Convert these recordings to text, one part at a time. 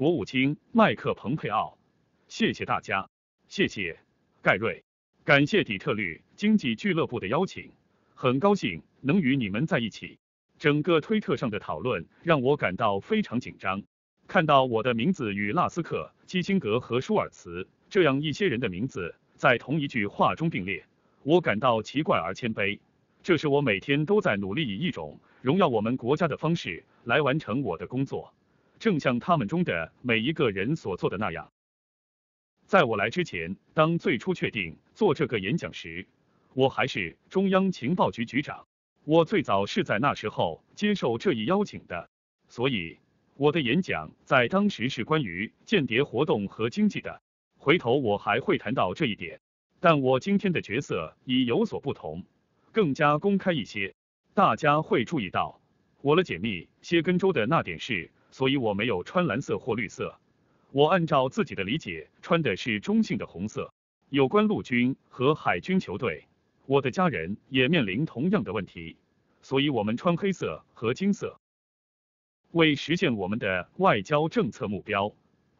国务卿麦克蓬佩奥。谢谢大家，谢谢盖瑞，感谢底特律经济俱乐部的邀请，很高兴能与你们在一起。整个推特上的讨论让我感到非常紧张，看到我的名字与拉斯克、基辛格和舒尔茨这样一些人的名字在同一句话中并列，我感到奇怪而谦卑。这是我每天都在努力以一种荣耀我们国家的方式来完成我的工作，正像他们中的每一个人所做的那样。在我来之前，当最初确定做这个演讲时，我还是中央情报局局长。我最早是在那时候接受这一邀请的，所以我的演讲在当时是关于间谍活动和经济的。回头我还会谈到这一点，但我今天的角色已有所不同，更加公开一些。大家会注意到，我了解密歇根州的那点事，所以我没有穿蓝色或绿色。我按照自己的理解穿的是中性的红色。有关陆军和海军球队，我的家人也面临同样的问题，所以我们穿黑色和金色。为实现我们的外交政策目标，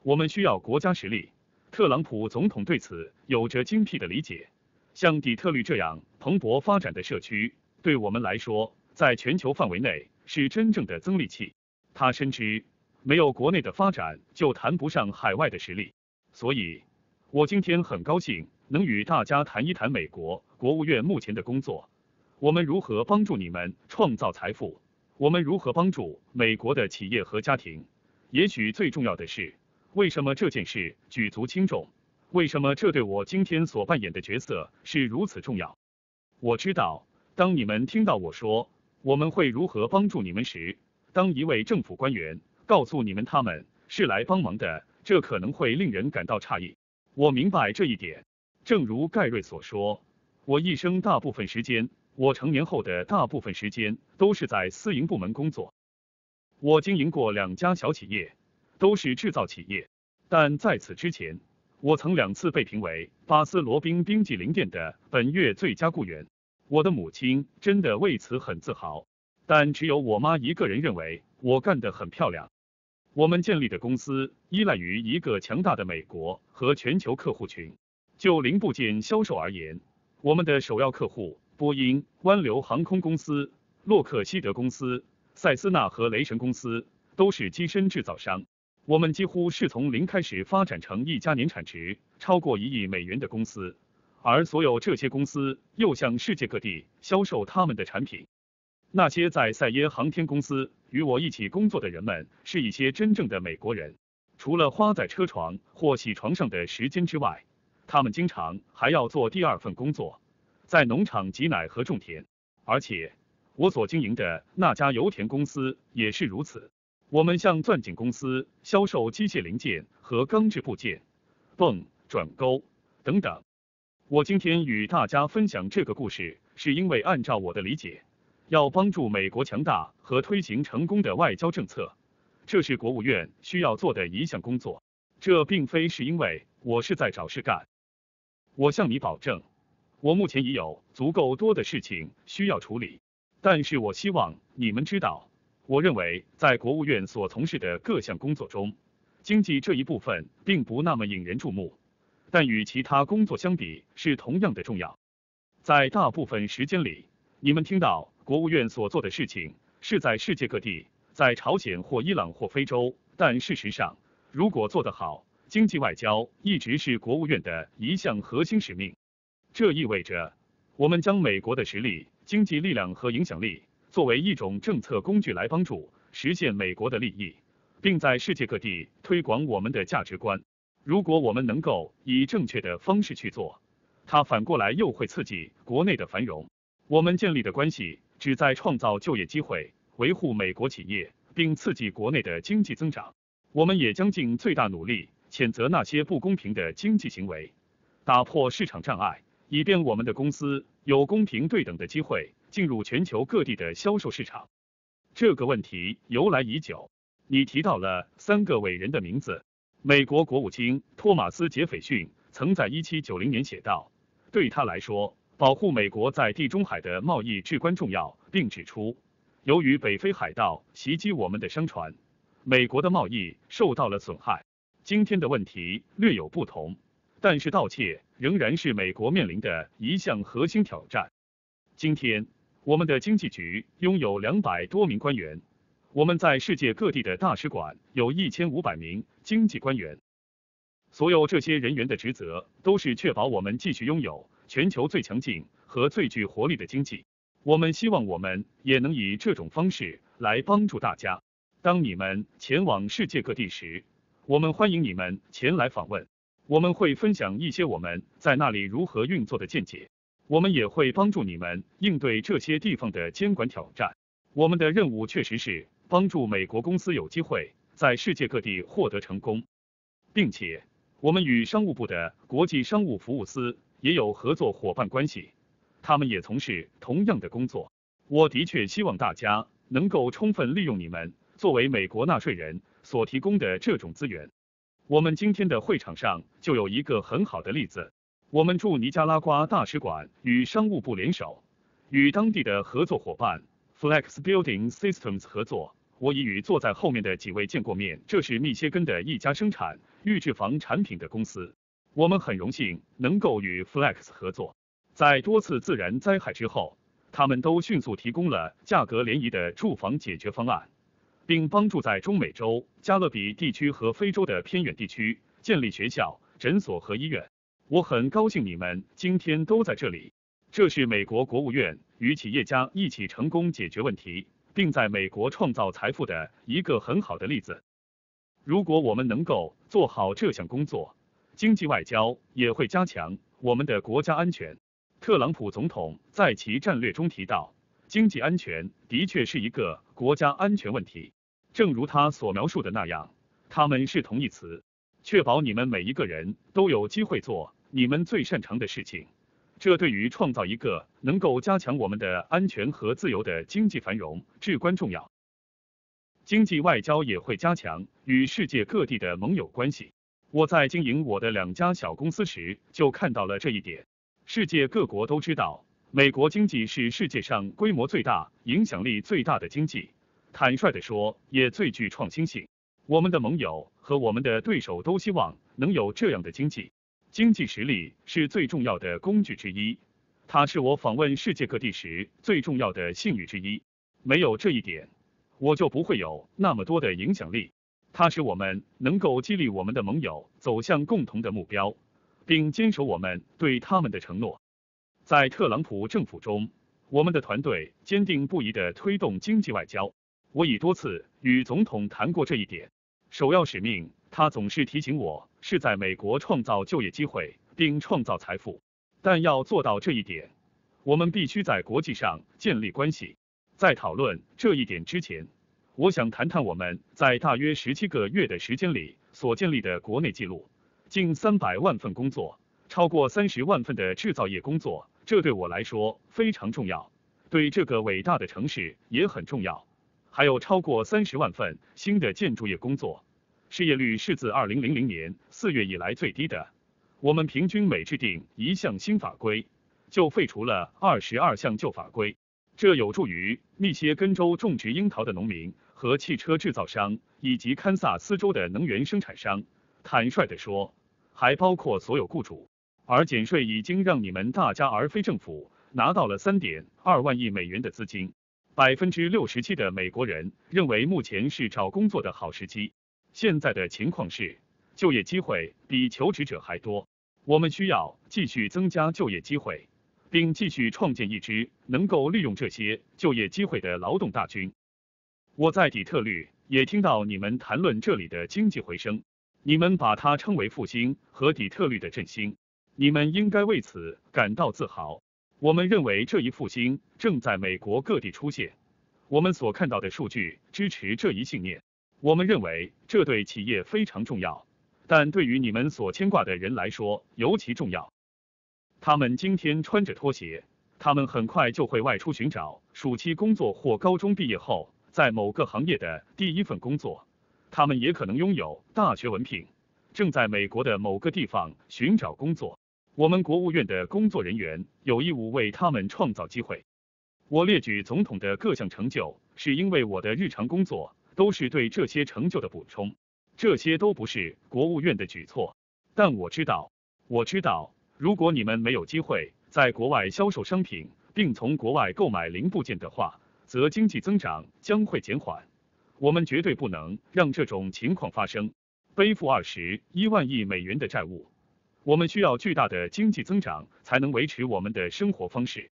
我们需要国家实力。特朗普总统对此有着精辟的理解。像底特律这样蓬勃发展的社区，对我们来说，在全球范围内是真正的增力器。他深知。没有国内的发展，就谈不上海外的实力。所以，我今天很高兴能与大家谈一谈美国国务院目前的工作。我们如何帮助你们创造财富？我们如何帮助美国的企业和家庭？也许最重要的是，为什么这件事举足轻重？为什么这对我今天所扮演的角色是如此重要？我知道，当你们听到我说我们会如何帮助你们时，当一位政府官员。告诉你们，他们是来帮忙的，这可能会令人感到诧异。我明白这一点。正如盖瑞所说，我一生大部分时间，我成年后的大部分时间都是在私营部门工作。我经营过两家小企业，都是制造企业。但在此之前，我曾两次被评为巴斯罗宾冰激凌店的本月最佳雇员。我的母亲真的为此很自豪，但只有我妈一个人认为我干得很漂亮。我们建立的公司依赖于一个强大的美国和全球客户群。就零部件销售而言，我们的首要客户波音、湾流航空公司、洛克希德公司、塞斯纳和雷神公司都是机身制造商。我们几乎是从零开始发展成一家年产值超过一亿美元的公司，而所有这些公司又向世界各地销售他们的产品。那些在塞耶航天公司与我一起工作的人们，是一些真正的美国人。除了花在车床或洗床上的时间之外，他们经常还要做第二份工作，在农场挤奶和种田。而且，我所经营的那家油田公司也是如此。我们向钻井公司销售机械零件和钢制部件、泵、转钩等等。我今天与大家分享这个故事，是因为按照我的理解。要帮助美国强大和推行成功的外交政策，这是国务院需要做的一项工作。这并非是因为我是在找事干。我向你保证，我目前已有足够多的事情需要处理。但是我希望你们知道，我认为在国务院所从事的各项工作中，经济这一部分并不那么引人注目，但与其他工作相比是同样的重要。在大部分时间里，你们听到。国务院所做的事情是在世界各地，在朝鲜或伊朗或非洲。但事实上，如果做得好，经济外交一直是国务院的一项核心使命。这意味着，我们将美国的实力、经济力量和影响力作为一种政策工具来帮助实现美国的利益，并在世界各地推广我们的价值观。如果我们能够以正确的方式去做，它反过来又会刺激国内的繁荣。我们建立的关系。旨在创造就业机会，维护美国企业，并刺激国内的经济增长。我们也将尽最大努力谴责那些不公平的经济行为，打破市场障碍，以便我们的公司有公平对等的机会进入全球各地的销售市场。这个问题由来已久。你提到了三个伟人的名字。美国国务卿托马斯·杰斐逊曾在1790年写道：“对他来说。”保护美国在地中海的贸易至关重要，并指出，由于北非海盗袭击我们的商船，美国的贸易受到了损害。今天的问题略有不同，但是盗窃仍然是美国面临的一项核心挑战。今天，我们的经济局拥有两百多名官员，我们在世界各地的大使馆有一千五百名经济官员。所有这些人员的职责都是确保我们继续拥有全球最强劲和最具活力的经济。我们希望我们也能以这种方式来帮助大家。当你们前往世界各地时，我们欢迎你们前来访问。我们会分享一些我们在那里如何运作的见解。我们也会帮助你们应对这些地方的监管挑战。我们的任务确实是帮助美国公司有机会在世界各地获得成功，并且。我们与商务部的国际商务服务司也有合作伙伴关系，他们也从事同样的工作。我的确希望大家能够充分利用你们作为美国纳税人所提供的这种资源。我们今天的会场上就有一个很好的例子。我们驻尼加拉瓜大使馆与商务部联手，与当地的合作伙伴 Flex Building Systems 合作。我已与坐在后面的几位见过面，这是密歇根的一家生产预制房产品的公司。我们很荣幸能够与 Flex 合作。在多次自然灾害之后，他们都迅速提供了价格廉宜的住房解决方案，并帮助在中美洲、加勒比地区和非洲的偏远地区建立学校、诊所和医院。我很高兴你们今天都在这里。这是美国国务院与企业家一起成功解决问题。并在美国创造财富的一个很好的例子。如果我们能够做好这项工作，经济外交也会加强我们的国家安全。特朗普总统在其战略中提到，经济安全的确是一个国家安全问题。正如他所描述的那样，他们是同义词，确保你们每一个人都有机会做你们最擅长的事情。这对于创造一个能够加强我们的安全和自由的经济繁荣至关重要。经济外交也会加强与世界各地的盟友关系。我在经营我的两家小公司时就看到了这一点。世界各国都知道，美国经济是世界上规模最大、影响力最大的经济。坦率地说，也最具创新性。我们的盟友和我们的对手都希望能有这样的经济。经济实力是最重要的工具之一，它是我访问世界各地时最重要的信誉之一。没有这一点，我就不会有那么多的影响力。它使我们能够激励我们的盟友走向共同的目标，并坚守我们对他们的承诺。在特朗普政府中，我们的团队坚定不移地推动经济外交。我已多次与总统谈过这一点。首要使命，他总是提醒我。是在美国创造就业机会并创造财富，但要做到这一点，我们必须在国际上建立关系。在讨论这一点之前，我想谈谈我们在大约十七个月的时间里所建立的国内记录：近三百万份工作，超过三十万份的制造业工作。这对我来说非常重要，对这个伟大的城市也很重要。还有超过三十万份新的建筑业工作。失业率是自二零零零年四月以来最低的。我们平均每制定一项新法规，就废除了二十二项旧法规。这有助于密歇根州种植樱桃的农民和汽车制造商，以及堪萨斯州的能源生产商。坦率地说，还包括所有雇主。而减税已经让你们大家而非政府拿到了三点二万亿美元的资金。百分之六十七的美国人认为目前是找工作的好时机。现在的情况是，就业机会比求职者还多。我们需要继续增加就业机会，并继续创建一支能够利用这些就业机会的劳动大军。我在底特律也听到你们谈论这里的经济回升，你们把它称为复兴和底特律的振兴。你们应该为此感到自豪。我们认为这一复兴正在美国各地出现。我们所看到的数据支持这一信念。我们认为这对企业非常重要，但对于你们所牵挂的人来说尤其重要。他们今天穿着拖鞋，他们很快就会外出寻找暑期工作或高中毕业后在某个行业的第一份工作。他们也可能拥有大学文凭，正在美国的某个地方寻找工作。我们国务院的工作人员有义务为他们创造机会。我列举总统的各项成就，是因为我的日常工作。都是对这些成就的补充，这些都不是国务院的举措。但我知道，我知道，如果你们没有机会在国外销售商品，并从国外购买零部件的话，则经济增长将会减缓。我们绝对不能让这种情况发生。背负二十一万亿美元的债务，我们需要巨大的经济增长才能维持我们的生活方式。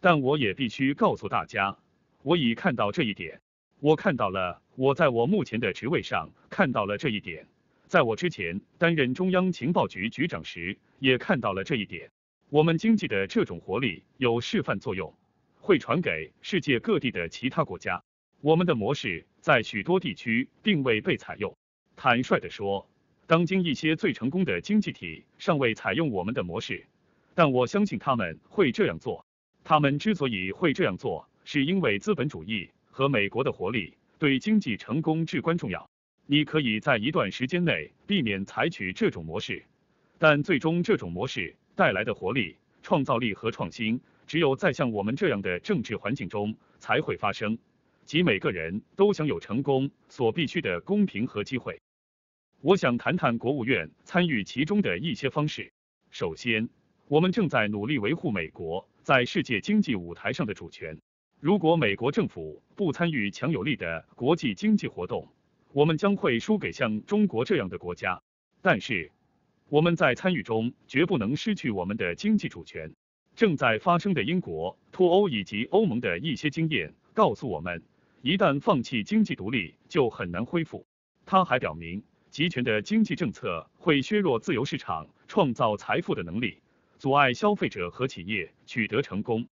但我也必须告诉大家，我已看到这一点。我看到了，我在我目前的职位上看到了这一点。在我之前担任中央情报局局长时，也看到了这一点。我们经济的这种活力有示范作用，会传给世界各地的其他国家。我们的模式在许多地区并未被采用。坦率地说，当今一些最成功的经济体尚未采用我们的模式，但我相信他们会这样做。他们之所以会这样做，是因为资本主义和美国的活力对经济成功至关重要。你可以在一段时间内避免采取这种模式，但最终这种模式带来的活力、创造力和创新，只有在像我们这样的政治环境中才会发生，即每个人都享有成功所必须的公平和机会。我想谈谈国务院参与其中的一些方式。首先，我们正在努力维护美国在世界经济舞台上的主权。如果美国政府不参与强有力的国际经济活动，我们将会输给像中国这样的国家。但是，我们在参与中绝不能失去我们的经济主权。正在发生的英国脱欧以及欧盟的一些经验告诉我们，一旦放弃经济独立，就很难恢复。他还表明。集权的经济政策会削弱自由市场创造财富的能力，阻碍消费者和企业取得成功。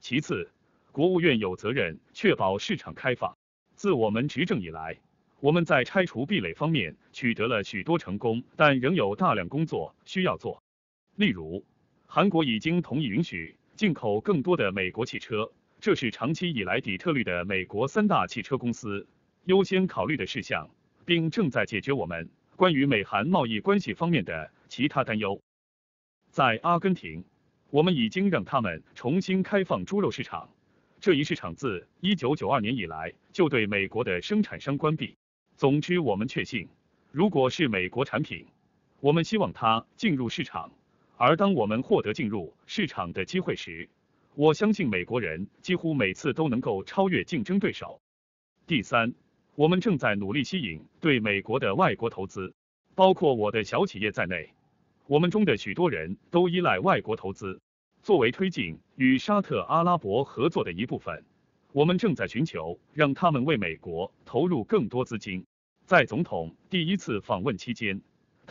其次，国务院有责任确保市场开放。自我们执政以来，我们在拆除壁垒方面取得了许多成功，但仍有大量工作需要做。例如，韩国已经同意允许进口更多的美国汽车，这是长期以来底特律的美国三大汽车公司优先考虑的事项。并正在解决我们关于美韩贸易关系方面的其他担忧。在阿根廷，我们已经让他们重新开放猪肉市场，这一市场自1992年以来就对美国的生产商关闭。总之，我们确信，如果是美国产品，我们希望它进入市场，而当我们获得进入市场的机会时，我相信美国人几乎每次都能够超越竞争对手。第三。我们正在努力吸引对美国的外国投资，包括我的小企业在内。我们中的许多人都依赖外国投资，作为推进与沙特阿拉伯合作的一部分。我们正在寻求让他们为美国投入更多资金。在总统第一次访问期间，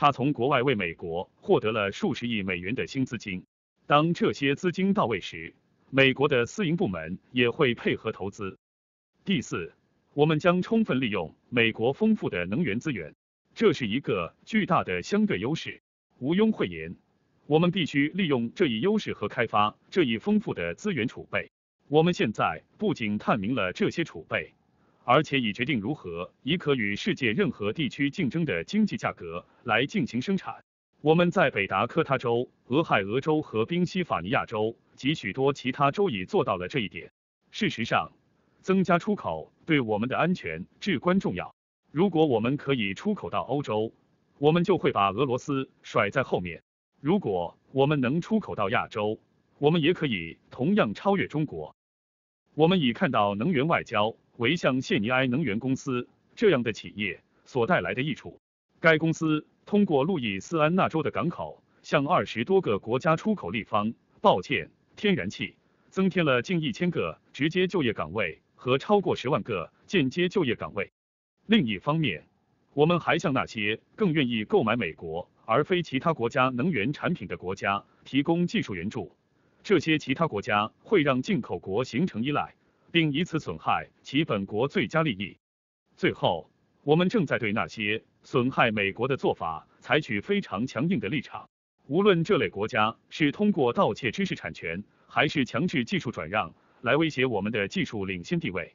他从国外为美国获得了数十亿美元的新资金。当这些资金到位时，美国的私营部门也会配合投资。第四。我们将充分利用美国丰富的能源资源，这是一个巨大的相对优势。毋庸讳言，我们必须利用这一优势和开发这一丰富的资源储备。我们现在不仅探明了这些储备，而且已决定如何以可与世界任何地区竞争的经济价格来进行生产。我们在北达科他州、俄亥俄州和宾夕法尼亚州及许多其他州已做到了这一点。事实上，增加出口对我们的安全至关重要。如果我们可以出口到欧洲，我们就会把俄罗斯甩在后面；如果我们能出口到亚洲，我们也可以同样超越中国。我们已看到能源外交为像谢尼埃能源公司这样的企业所带来的益处。该公司通过路易斯安那州的港口向二十多个国家出口立方、抱歉天然气，增添了近一千个直接就业岗位。和超过十万个间接就业岗位。另一方面，我们还向那些更愿意购买美国而非其他国家能源产品的国家提供技术援助。这些其他国家会让进口国形成依赖，并以此损害其本国最佳利益。最后，我们正在对那些损害美国的做法采取非常强硬的立场。无论这类国家是通过盗窃知识产权，还是强制技术转让。来威胁我们的技术领先地位，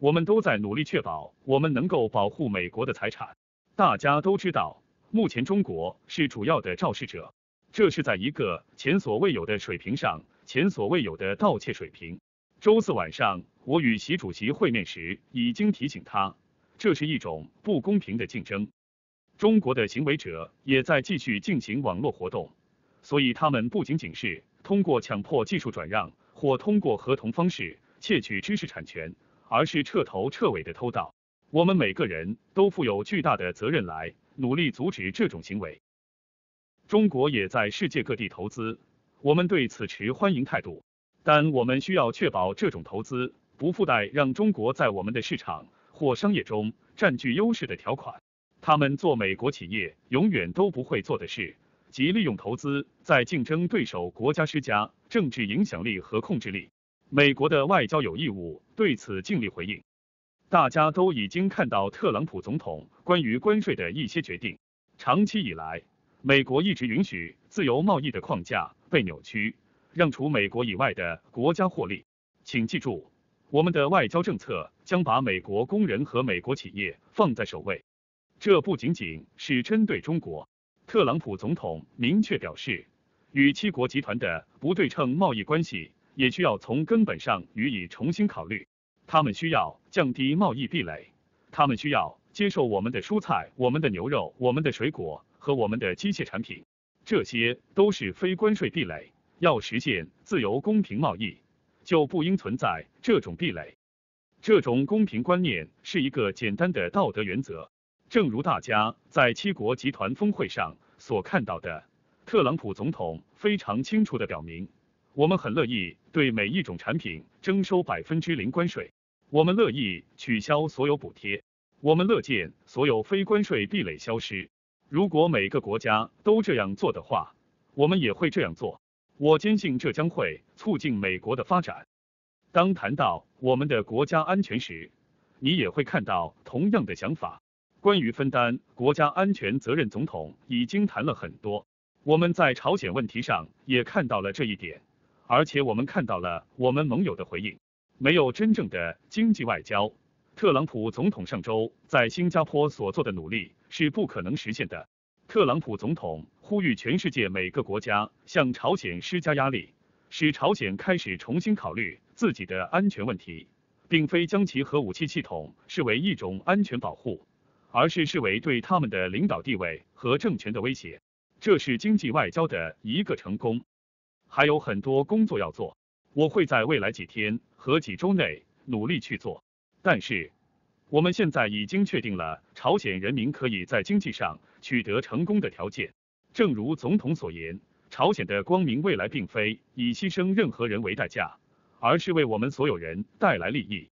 我们都在努力确保我们能够保护美国的财产。大家都知道，目前中国是主要的肇事者，这是在一个前所未有的水平上，前所未有的盗窃水平。周四晚上，我与习主席会面时已经提醒他，这是一种不公平的竞争。中国的行为者也在继续进行网络活动，所以他们不仅仅是通过强迫技术转让或通过合同方式窃取知识产权，而是彻头彻尾的偷盗。我们每个人都负有巨大的责任来努力阻止这种行为。中国也在世界各地投资，我们对此持欢迎态度，但我们需要确保这种投资不附带让中国在我们的市场或商业中占据优势的条款。他们做美国企业永远都不会做的事，即利用投资在竞争对手国家施加政治影响力和控制力。美国的外交有义务对此尽力回应。大家都已经看到特朗普总统关于关税的一些决定。长期以来，美国一直允许自由贸易的框架被扭曲，让除美国以外的国家获利。请记住，我们的外交政策将把美国工人和美国企业放在首位。这不仅仅是针对中国，特朗普总统明确表示，与七国集团的不对称贸易关系也需要从根本上予以重新考虑。他们需要降低贸易壁垒，他们需要接受我们的蔬菜、我们的牛肉、我们的水果和我们的机械产品，这些都是非关税壁垒。要实现自由公平贸易，就不应存在这种壁垒。这种公平观念是一个简单的道德原则。正如大家在七国集团峰会上所看到的，特朗普总统非常清楚地表明，我们很乐意对每一种产品征收百分之零关税，我们乐意取消所有补贴，我们乐见所有非关税壁垒消失。如果每个国家都这样做的话，我们也会这样做。我坚信这将会促进美国的发展。当谈到我们的国家安全时，你也会看到同样的想法。关于分担国家安全责任，总统已经谈了很多。我们在朝鲜问题上也看到了这一点，而且我们看到了我们盟友的回应。没有真正的经济外交，特朗普总统上周在新加坡所做的努力是不可能实现的。特朗普总统呼吁全世界每个国家向朝鲜施加压力，使朝鲜开始重新考虑自己的安全问题，并非将其核武器系统视为一种安全保护。而是视为对他们的领导地位和政权的威胁，这是经济外交的一个成功。还有很多工作要做，我会在未来几天和几周内努力去做。但是，我们现在已经确定了朝鲜人民可以在经济上取得成功的条件。正如总统所言，朝鲜的光明未来并非以牺牲任何人为代价，而是为我们所有人带来利益。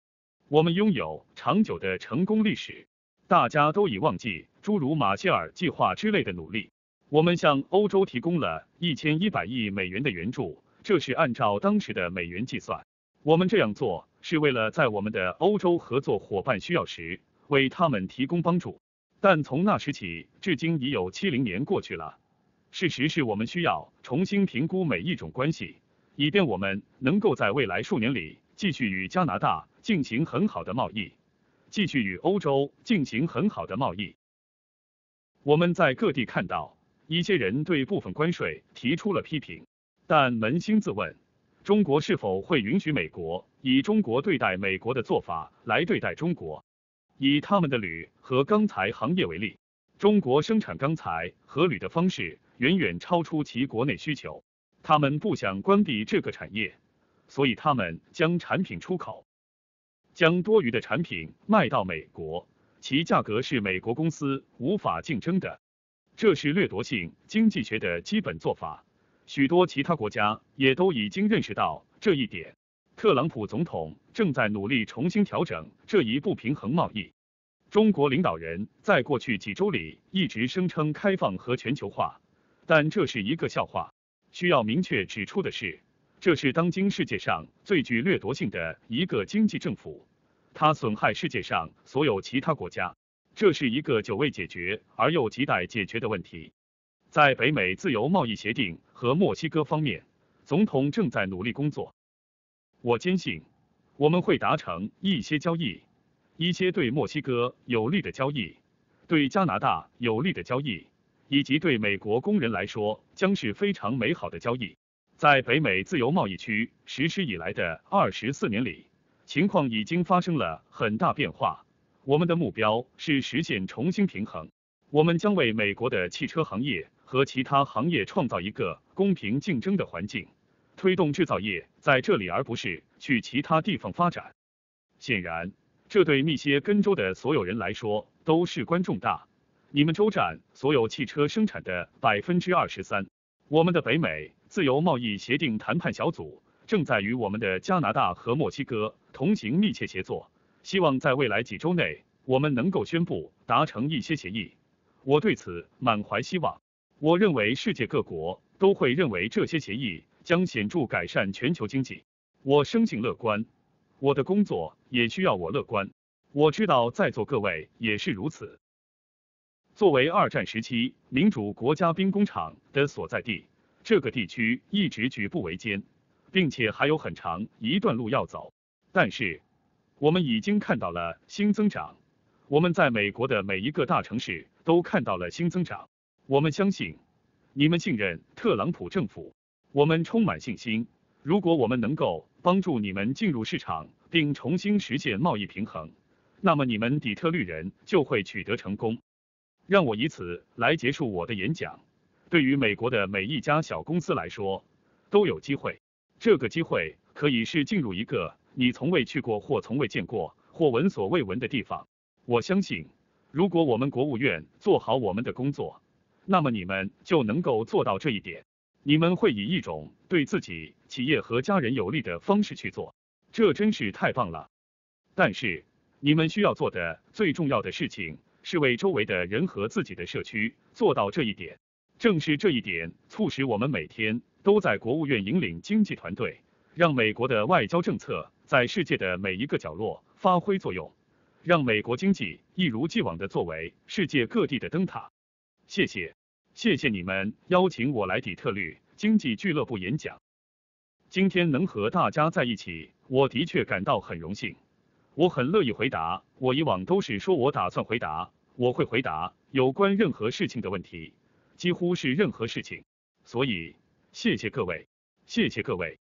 我们拥有长久的成功历史。大家都已忘记诸如马歇尔计划之类的努力。我们向欧洲提供了一千一百亿美元的援助，这是按照当时的美元计算。我们这样做是为了在我们的欧洲合作伙伴需要时为他们提供帮助。但从那时起至今已有七零年过去了。事实是我们需要重新评估每一种关系，以便我们能够在未来数年里继续与加拿大进行很好的贸易。继续与欧洲进行很好的贸易。我们在各地看到一些人对部分关税提出了批评，但扪心自问，中国是否会允许美国以中国对待美国的做法来对待中国？以他们的铝和钢材行业为例，中国生产钢材和铝的方式远远超出其国内需求，他们不想关闭这个产业，所以他们将产品出口。将多余的产品卖到美国，其价格是美国公司无法竞争的，这是掠夺性经济学的基本做法。许多其他国家也都已经认识到这一点。特朗普总统正在努力重新调整这一不平衡贸易。中国领导人在过去几周里一直声称开放和全球化，但这是一个笑话。需要明确指出的是。这是当今世界上最具掠夺性的一个经济政府，它损害世界上所有其他国家。这是一个久未解决而又亟待解决的问题。在北美自由贸易协定和墨西哥方面，总统正在努力工作。我坚信我们会达成一些交易，一些对墨西哥有利的交易，对加拿大有利的交易，以及对美国工人来说将是非常美好的交易。在北美自由贸易区实施以来的二十四年里，情况已经发生了很大变化。我们的目标是实现重新平衡。我们将为美国的汽车行业和其他行业创造一个公平竞争的环境，推动制造业在这里而不是去其他地方发展。显然，这对密歇根州的所有人来说都事关重大。你们州占所有汽车生产的百分之二十三。我们的北美自由贸易协定谈判小组正在与我们的加拿大和墨西哥同行密切协作，希望在未来几周内我们能够宣布达成一些协议。我对此满怀希望。我认为世界各国都会认为这些协议将显著改善全球经济。我生性乐观，我的工作也需要我乐观。我知道在座各位也是如此。作为二战时期民主国家兵工厂的所在地，这个地区一直举步维艰，并且还有很长一段路要走。但是，我们已经看到了新增长。我们在美国的每一个大城市都看到了新增长。我们相信，你们信任特朗普政府。我们充满信心。如果我们能够帮助你们进入市场并重新实现贸易平衡，那么你们底特律人就会取得成功。让我以此来结束我的演讲。对于美国的每一家小公司来说，都有机会。这个机会可以是进入一个你从未去过或从未见过或闻所未闻的地方。我相信，如果我们国务院做好我们的工作，那么你们就能够做到这一点。你们会以一种对自己、企业和家人有利的方式去做，这真是太棒了。但是，你们需要做的最重要的事情。是为周围的人和自己的社区做到这一点。正是这一点促使我们每天都在国务院引领经济团队，让美国的外交政策在世界的每一个角落发挥作用，让美国经济一如既往的作为世界各地的灯塔。谢谢，谢谢你们邀请我来底特律经济俱乐部演讲。今天能和大家在一起，我的确感到很荣幸。我很乐意回答。我以往都是说我打算回答。我会回答有关任何事情的问题，几乎是任何事情。所以，谢谢各位，谢谢各位。